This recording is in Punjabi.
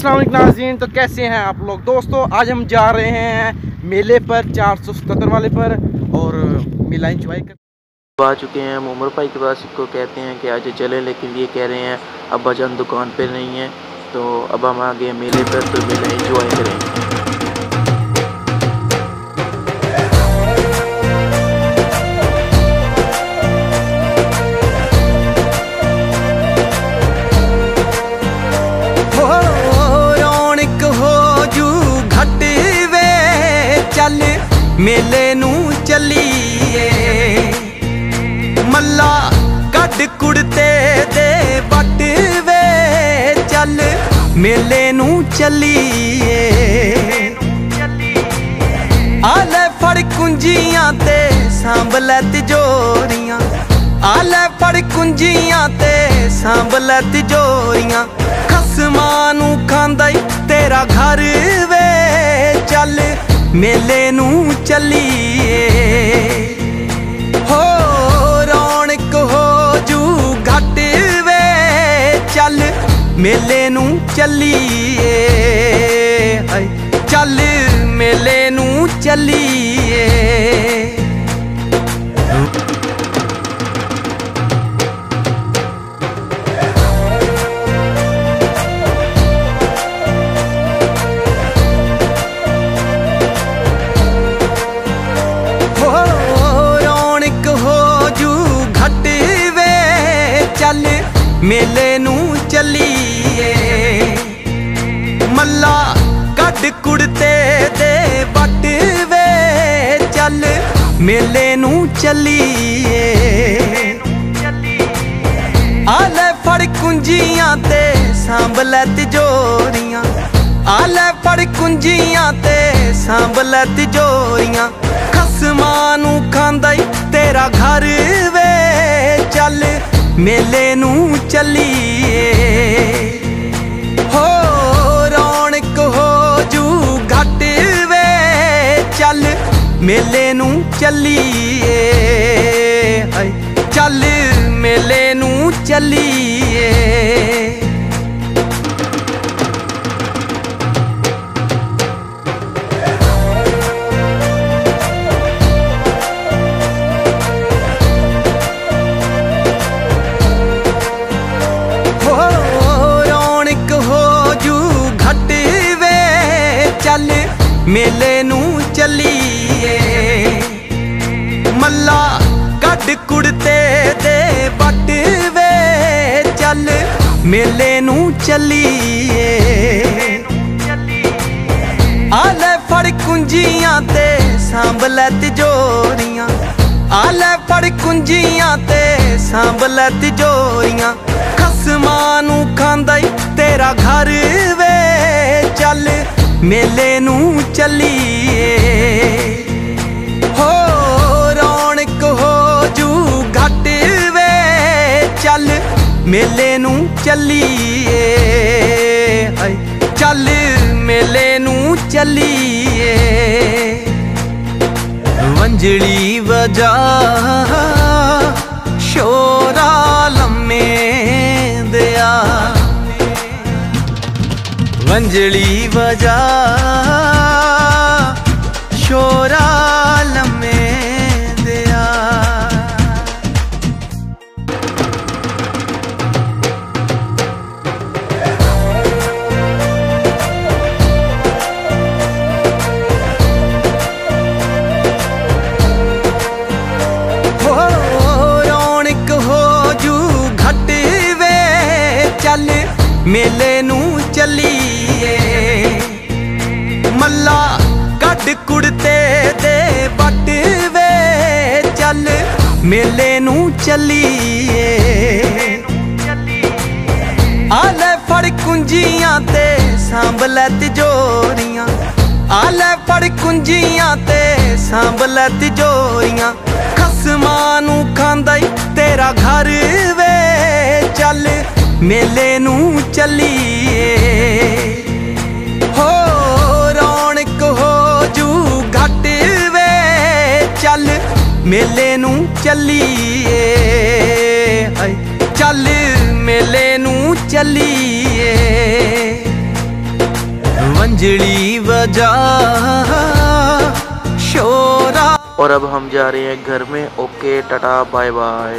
अस्सलाम नाजीन तो कैसे हैं आप लोग? दोस्तों, आज हम जा रहे हैं मेले पर, चार सौ सतर वाले पर, और मेला इंजॉय कर आ चुके हैं मोमर भाई के पास को कहते हैं कि आज चलें, लेकिन ये कह रहे हैं अब्बा जान दुकान पर नहीं है तो अब हम आ गए मेले पर तो मेला इंजॉय करेंगे। ਮੇਲੇ ਨੂੰ ਚੱਲੀਏ। ਮੱਲਾ ਕੱਢ ਕੁੜਤੇ ਦੇ ਵੱਟ ਵੇ ਚੱਲ। ਮੇਲੇ ਨੂੰ ਚੱਲੀਏ। ਆ ਫੜ ਕੁੰਜੀਆਂ ਤੇ ਸਾਂਭ ਲੈ ਤਿਜੋਰੀਆਂ। ਆ ਫੜ ਕੁੰਜੀਆਂ ਤੇ ਸਾਂਭ ਲੈ ਤਿਜੋਰੀਆਂ। ਖਸਮਾਂ ਨੂੰ ਖਾਂਦਾ ਈ ਤੇਰਾ ਘਰ ਮੇਲੇ ਨੂੰ ਚੱਲੀਏ। ਹੋ ਰੌਣਕ ਹੋ ਜੂ ਘਟ ਵੇ। ਚੱਲ ਮੇਲੇ ਨੂੰ ਚੱਲੀਏ। ਚੱਲ ਮੇਲੇ ਨੂੰ ਚੱਲੀਏ। ਮੇਲੇ ਨੂੰ ਚੱਲੀਏ। ਮੱਲਾ ਕੱਢ ਕੁੜਤੇ ਦੇ ਵੱਟ ਵੇ ਚੱਲ। ਮੇਲੇ ਨੂੰ ਚੱਲੀਏ। ਆ ਫੜ ਕੁੰਜੀਆਂ ਤੇ ਸਾਂਭ ਲੈ ਤਿਜੋਰੀਆਂ। ਆ ਫੜ ਕੁੰਜੀਆਂ ਤੇ ਸਾਂਭ ਲੈ ਤਿਜੋਰੀਆਂ। ਖਸਮਾਂ ਨੂੰ ਖਾਂਦਾ ਈ ਤੇਰਾ ਘਰ ਵੇ ਚੱਲ। ਮੇਲੇ ਨੂੰ ਚੱਲੀਏ। ਹੋ ਰੌਣਕ ਹੋ ਜੂ ਘਟ ਵੇ। ਚੱਲ ਮੇਲੇ ਨੂੰ ਚੱਲੀਏ। ਹਾਏ, ਚੱਲ ਮੇਲੇ ਨੂੰ ਚੱਲੀਏ। ਮੇਲੇ ਨੂੰ ਚੱਲੀਏ। ਮੱਲਾ ਕੱਢ ਕੁੜਤੇ ਦੇ ਵੱਟ ਵੇ ਚੱਲ। ਮੇਲੇ ਨੂੰ ਚੱਲੀਏ। ਆ ਫੜ ਕੁੰਜੀਆਂ ਤੇ ਸਾਂਭ ਲੈ ਤਿਜੋਰੀਆਂ। ਆ ਫੜ ਕੁੰਜੀਆਂ ਤੇ ਸਾਂਭ ਲੈ ਤਿਜੋਰੀਆਂ। ਖਸਮਾਂ ਨੂੰ ਖਾਂਦਾ ਈ ਤੇਰਾ ਘਰ ਵੇ। ਮੇਲੇ ਨੂੰ ਚੱਲੀਏ। ਹੋ ਰੌਣਕ ਹੋ ਜੂ ਘਟ ਵੇ। ਚੱਲ ਮੇਲੇ ਨੂੰ ਚੱਲੀਏ। ਹਾਏ, ਚੱਲ ਮੇਲੇ ਨੂੰ ਚੱਲੀਏ। ਵੰਜਲੀ ਵਜਾ ਵੰਜਲੀ ਵਜਾ। ਸ਼ੋਰਾ ਲੰਮੇ ਦਿਆ। ਹੋ ਰੌਣਕ ਹੋ ਜੂ ਘਟ ਵੇ। ਚੱਲ ਮੇਲੇ ਮੇਲੇ ਨੂੰ ਚੱਲੀਏ। ਆਲੇ ਫੜ ਕੁੰਜੀਆਂ ਤੇ ਸਾਂਭ ਲੈ ਤਿਜੋਰੀਆਂ। ਆਲੇ ਫੜ ਕੁੰਜੀਆਂ ਤੇ ਸਾਂਭ ਲੈ ਤਿਜੋਰੀਆਂ। ਖਸਮਾਂ ਨੂੰ ਖਾਂਦਾ ਈ ਤੇਰਾ ਘਰ ਵੇ। ਚੱਲ ਮੇਲੇ ਨੂੰ ਚੱਲੀ ਮੇਲੇ ਨੂੰ ਚੱਲੀਏ ਹਾਏ ਚੱਲ ਮੇਲੇ ਨੂੰ ਚੱਲੀਏ ਮੰਜਲੀ ਵਜਾ ਸ਼ੋਰਾ और अब हम जा रहे हैं घर में ओके टाटा बाय बाय